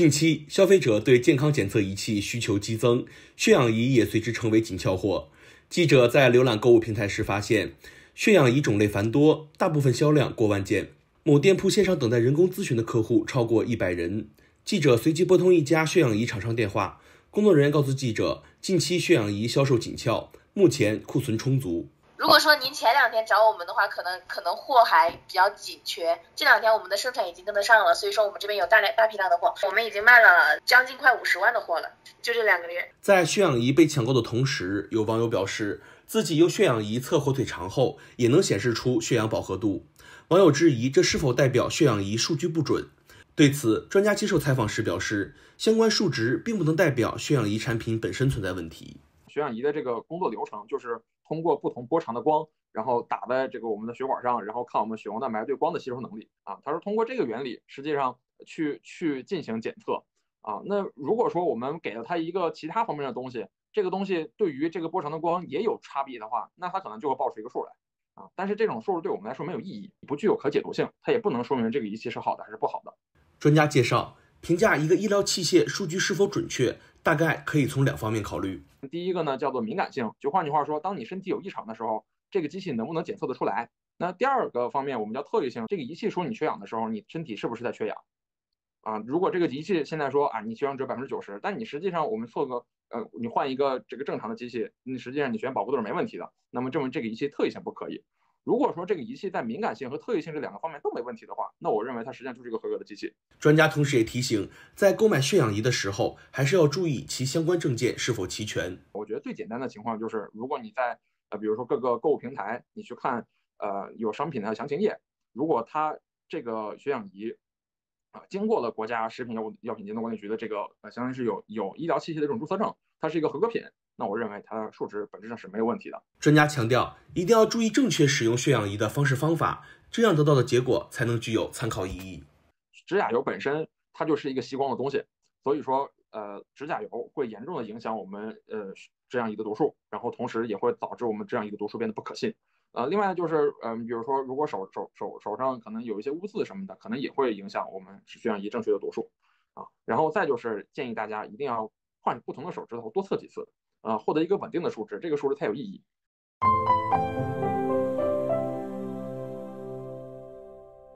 近期，消费者对健康检测仪器需求激增，血氧仪也随之成为紧俏货。记者在浏览购物平台时发现，血氧仪种类繁多，大部分销量过万件。某店铺线上等待人工咨询的客户超过一百人。记者随即拨通一家血氧仪厂商电话，工作人员告诉记者，近期血氧仪销售紧俏，目前库存充足。如果说您前两天找我们的话，可能可能货还比较紧缺。这两天我们的生产已经跟得上了，所以说我们这边有大量大批量的货，我们已经卖了将近快五十万的货了，就这两个月。在血氧仪被抢购的同时，有网友表示，自己用血氧仪测火腿肠后，也能显示出血氧饱和度。网友质疑这是否代表血氧仪数据不准？对此，专家接受采访时表示，相关数值并不能代表血氧仪产品本身存在问题。血氧仪的这个工作流程就是。通过不同波长的光，然后打在这个我们的血管上，然后看我们血红蛋白对光的吸收能力啊。他说通过这个原理，实际上去去进行检测啊。那如果说我们给了他一个其他方面的东西，这个东西对于这个波长的光也有差别的话，那它可能就会报出一个数来啊。但是这种数对我们来说没有意义，不具有可解读性，它也不能说明这个仪器是好的还是不好的。专家介绍，评价一个医疗器械数据是否准确，大概可以从两方面考虑。第一个呢叫做敏感性，就换句话说，当你身体有异常的时候，这个机器能不能检测得出来？那第二个方面我们叫特异性，这个仪器说你缺氧的时候，你身体是不是在缺氧？啊，如果这个仪器现在说啊你缺氧只有百分之九十，但你实际上我们测个呃你换一个这个正常的机器，你实际上你血氧饱和度是没问题的，那么证明这个仪器特异性不可以。如果说这个仪器在敏感性和特异性这两个方面都没问题的话，那我认为它实际上就是一个合格的机器。专家同时也提醒，在购买血氧仪的时候，还是要注意其相关证件是否齐全。我觉得最简单的情况就是，如果你在呃，比如说各个购物平台，你去看呃有商品的详情页，如果它这个血氧仪啊经过了国家食品药物药品监督管理局的这个呃，相当于是有有医疗器械的这种注册证，它是一个合格品。那我认为它的数值本质上是没有问题的。专家强调，一定要注意正确使用血氧仪的方式方法，这样得到的结果才能具有参考意义。指甲油本身它就是一个吸光的东西，所以说呃，指甲油会严重的影响我们呃这样一个读数，然后同时也会导致我们这样一个读数变得不可信。呃，另外就是嗯，比如说如果手手手手上可能有一些污渍什么的，可能也会影响我们血氧仪正确的读数啊。然后再就是建议大家一定要换不同的手指头多测几次。啊，获得一个稳定的数值，这个数值才有意义。